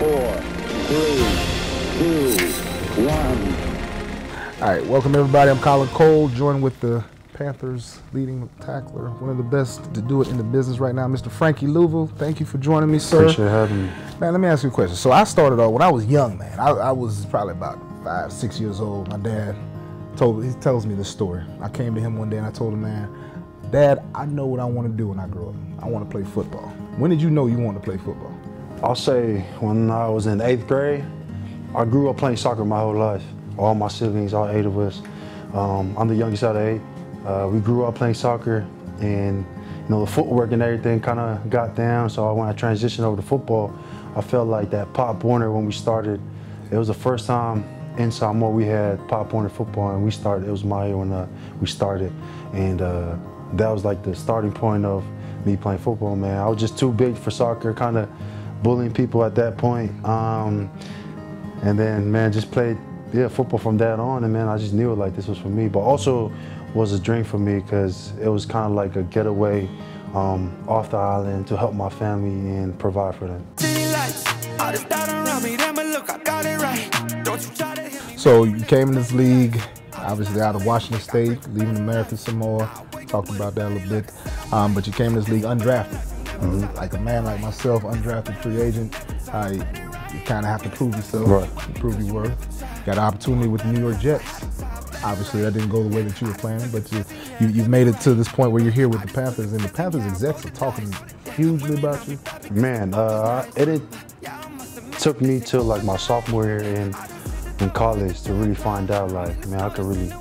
four, three, two, one. All right, welcome everybody. I'm Colin Cole, joined with the Panthers leading tackler, one of the best to do it in the business right now, Mr. Frankie Luvu. Thank you for joining me, sir. Appreciate having me. Man, let me ask you a question. So I started off when I was young, man. I, I was probably about five, six years old. My dad told he tells me this story. I came to him one day and I told him, man, Dad, I know what I want to do when I grow up. I want to play football. When did you know you wanted to play football? I'll say when I was in eighth grade, I grew up playing soccer my whole life. All my siblings, all eight of us. Um, I'm the youngest out of eight. Uh, we grew up playing soccer and you know the footwork and everything kind of got down. So when I transitioned over to football, I felt like that Pop Warner when we started, it was the first time in Samoa we had Pop Warner football and we started, it was my year when uh, we started. And uh, that was like the starting point of me playing football, man. I was just too big for soccer, kind of bullying people at that point. Um, and then, man, just played yeah football from that on, and man, I just knew like this was for me. But also was a dream for me because it was kind of like a getaway um, off the island to help my family and provide for them. So you came in this league, obviously out of Washington State, leaving American Samoa. Talked about that a little bit, um, but you came in this league undrafted. Mm-hmm. Like a man like myself, undrafted free agent, I you kind of have to prove yourself, right. prove your worth. Got an opportunity with the New York Jets. Obviously, that didn't go the way that you were planning, but you, you, have made it to this point where you're here with the Panthers, and the Panthers execs are talking hugely about you. Man, uh, it, it took me to like my sophomore year in in college to really find out, like, man, I could really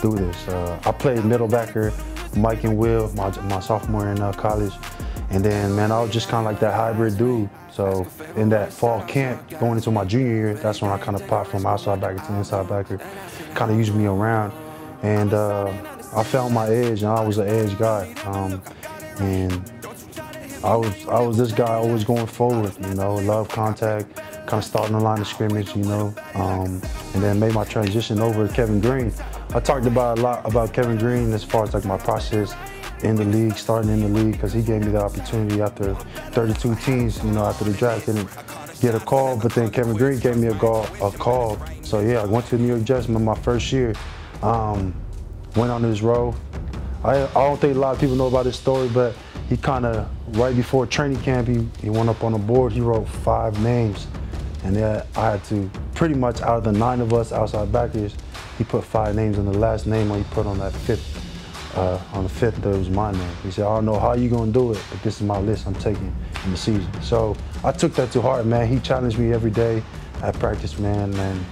do this. Uh, I played middle backer, Mike and Will, my, my sophomore in uh, college. And then, man, I was just kind of like that hybrid dude. So in that fall camp, going into my junior year, that's when I kind of popped from outside backer to inside backer, kind of used me around. And uh, I found my edge, and I was an edge guy. Um, and I was I was this guy always going forward, you know, love contact, kind of starting the line of scrimmage, you know, um, and then made my transition over to Kevin Greene. I talked about a lot about Kevin Greene as far as like my process in the league, starting in the league, because he gave me the opportunity after 32 teams, you know, after the draft, didn't get a call, but then Kevin Greene gave me a call. A call. So yeah, I went to New York Jets my first year, um, went on this road. I, I don't think a lot of people know about this story, but he kind of, right before training camp, he, he went up on the board, he wrote five names. And then I had to, pretty much out of the nine of us outside backers, he put five names, and the last name he put on that fifth uh, on the fifth, that was my name. He said, I don't know how you gonna do it, but this is my list I'm taking in the season. So I took that to heart, man. He challenged me every day at practice, man, and,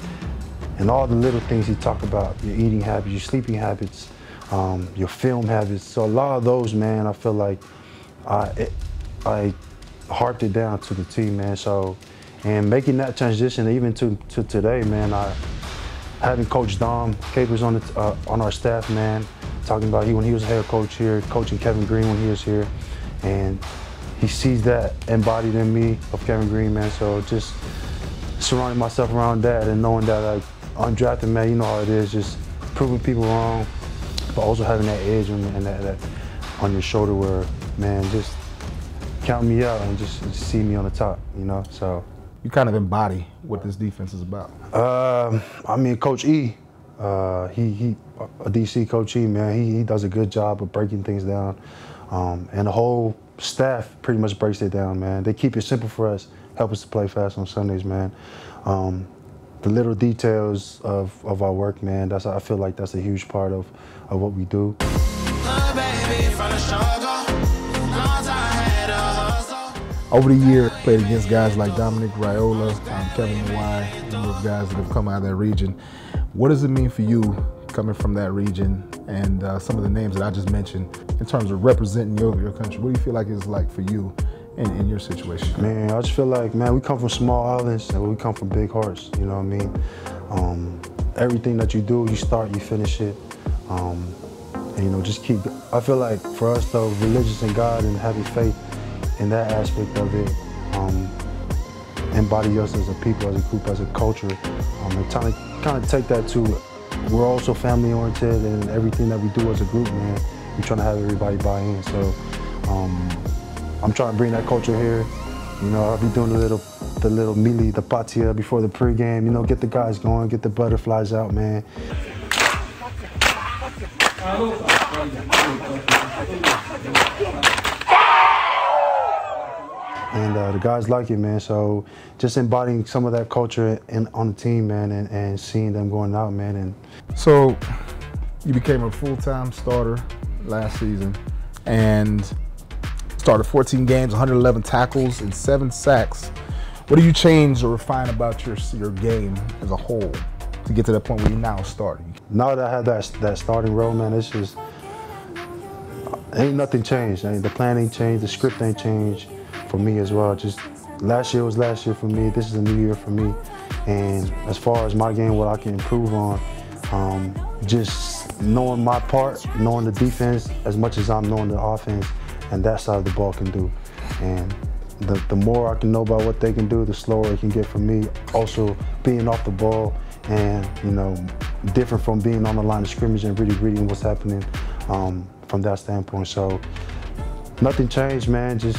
and all the little things he talked about, your eating habits, your sleeping habits, um, your film habits. So a lot of those, man, I feel like I, it, I harped it down to the team, man. So, and making that transition even to, to today, man, I, having Coach Dom Capers on, the, uh, on our staff, man, talking about he when he was a head coach here, coaching Kevin Greene when he was here, and he sees that embodied in me of Kevin Greene, man. So just surrounding myself around that and knowing that like undrafted man, you know how it is, just proving people wrong, but also having that edge and, and that, that, on your shoulder where, man, just count me out and just, just see me on the top, you know. So you kind of embody what this defense is about. Um, I mean, Coach E, uh, he, he, a DC coach, he, man, he, he does a good job of breaking things down. Um, and the whole staff pretty much breaks it down, man. They keep it simple for us, help us to play fast on Sundays, man. Um, the little details of, of our work, man, that's I feel like that's a huge part of, of what we do. Over the year, played against guys like Dominic Raiola, um, Kevin Mawae, a number of guys that have come out of that region. What does it mean for you coming from that region and uh, some of the names that I just mentioned in terms of representing your, your country? What do you feel like it's like for you in, in your situation? Man, I just feel like, man, we come from small islands and we come from big hearts, you know what I mean? Um, everything that you do, you start, you finish it. Um, and, you know, just keep, I feel like for us though, religious and God and having faith in that aspect of it, um, embody us as a people, as a group, as a culture, um, and kind of, kind of take that to, we're also family oriented and everything that we do as a group, man, we're trying to have everybody buy in. So um, I'm trying to bring that culture here. You know, I'll be doing a little the little mili, the patia before the pregame. You know, get the guys going, get the butterflies out, man. And uh, the guys like it, man. So just embodying some of that culture in, on the team, man, and, and seeing them going out, man. And So you became a full-time starter last season and started 14 games, 111 tackles, and seven sacks. What do you change or refine about your your game as a whole to get to that point where you're now starting? now that I have that that starting role, man, it's just ain't nothing changed. Ain't the plan ain't changed, the script ain't changed for me as well. Just last year was last year for me. This is a new year for me. And as far as my game, what I can improve on, um, just knowing my part, knowing the defense as much as I'm knowing the offense, and that side of the ball can do. And the, the more I can know about what they can do, the slower it can get for me. Also, being off the ball and, you know, different from being on the line of scrimmage and really reading what's happening um, from that standpoint. So, nothing changed, man. Just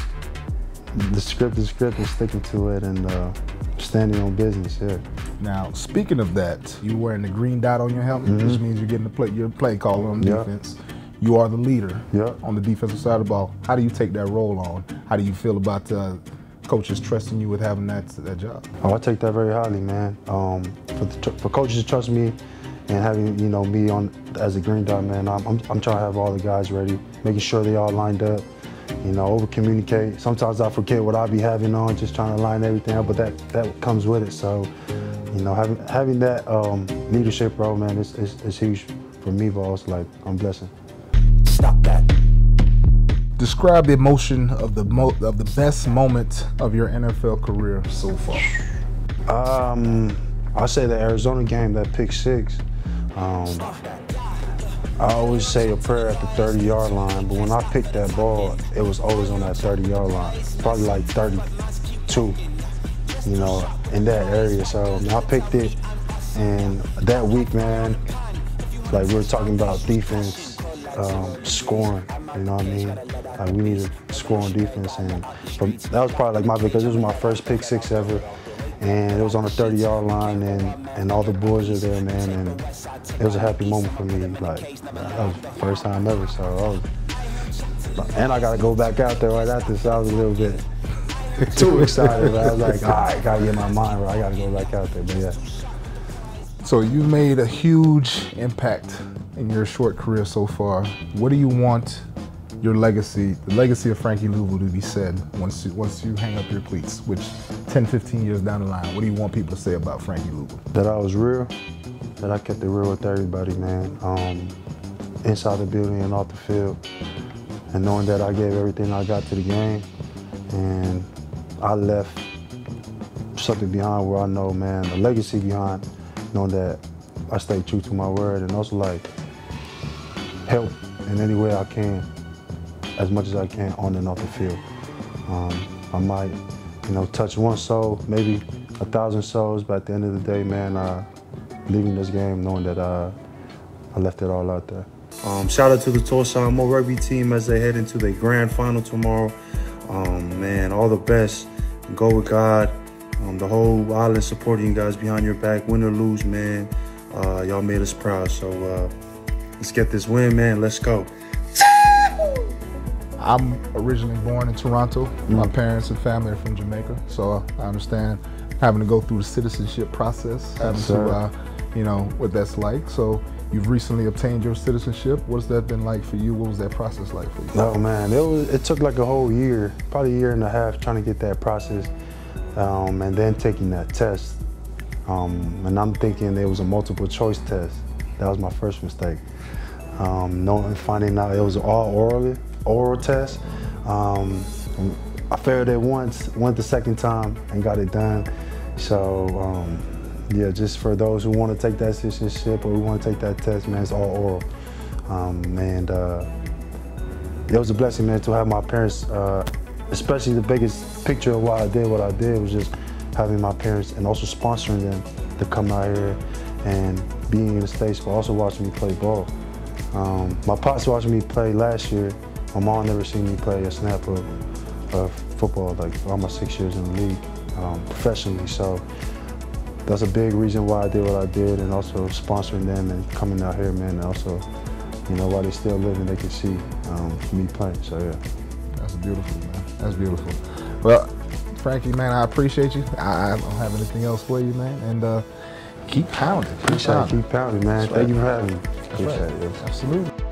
the script is script and sticking to it and uh, standing on business, yeah. Now, speaking of that, you wearing the green dot on your helmet, which means you're getting the play, you're play caller on Yeah. defense. You are the leader Yeah. on the defensive side of the ball. How do you take that role on? How do you feel about uh, coaches trusting you with having that that job? Oh, I take that very highly, man. Um, for, the, for coaches to trust me and having you know me on as a green dot man, I'm, I'm, I'm trying to have all the guys ready, making sure they all lined up. You know, over communicate. Sometimes I forget what I be having on, just trying to line everything up, but that that comes with it. So, you know, having having that um, leadership role, man, is, is, is huge for me, boss. Like I'm blessing. Stop that. Describe the emotion of the mo- of the best moment of your NFL career so far. Um, I say the Arizona game, that pick six. Um, I always say a prayer at the 30 yard line, but when I picked that ball, it was always on that 30 yard line, probably like 32, you know, in that area. So I, picked it, and that week, man, like we were talking about defense, um, scoring, you know what I mean? Like we needed to score on defense, and that was probably like my because it was my first pick six ever, and it was on the 30 yard line, and and all the boys are there, man, and it was a happy moment for me. Like that was the first time ever, so I was, and I got to go back out there right after, so I was a little bit too excited. I was like, all right, gotta get my mind right. I gotta go back out there, but yeah. So you've made a huge impact in your short career so far. What do you want your legacy, the legacy of Frankie Luvu to be said once you, once you hang up your cleats, which 10, 15 years down the line, what do you want people to say about Frankie Luvu? that I was real, that I kept it real with everybody, man. Um, inside the building and off the field, and knowing that I gave everything I got to the game, and I left something behind where I know, man, a legacy behind, knowing that I stayed true to my word, and also like help in any way I can, as much as I can on and off the field. Um, I might, you know, touch one soul, maybe a thousand souls, but at the end of the day, man, uh, leaving this game knowing that uh, I left it all out there. Um, shout out to the Toa Samoa rugby team as they head into their grand final tomorrow. Um, man, all the best. Go with God. Um, the whole island supporting you guys behind your back, win or lose, man. Uh, y'all made us proud. So uh, let's get this win, man. Let's go. I'm originally born in Toronto. My parents and family are from Jamaica, so I understand having to go through the citizenship process, having to, uh, you know, what that's like. So you've recently obtained your citizenship. What's that been like for you? What was that process like for you? Oh man, it was. It took like a whole year, probably a year and a half, trying to get that process, um, and then taking that test. Um, and I'm thinking it was a multiple choice test. That was my first mistake. Um, knowing, finding out it was all orally, oral test. Um, I failed it once, went the second time and got it done. So um, yeah, just for those who want to take that citizenship or who want to take that test, man, it's all oral. Um, and uh, it was a blessing, man, to have my parents, uh, especially the biggest picture of why I did what I did was just having my parents and also sponsoring them to come out here and being in the States, but also watching me play ball. Um, my pops watched me play last year. My mom never seen me play a snap of, of football, like almost six years in the league. um, professionally. So that's a big reason why I did what I did, and also sponsoring them and coming out here, man. And also, you know, while they still living, they can see um, me playing. So yeah. That's beautiful, man. That's beautiful. Well, Frankie, man, I appreciate you. I, I don't have anything else for you, man. And uh, keep pounding. Keep Appreciate pounding. Keep pounding, man. That's Thank right. you for having me. Appreciate right. it. Absolutely.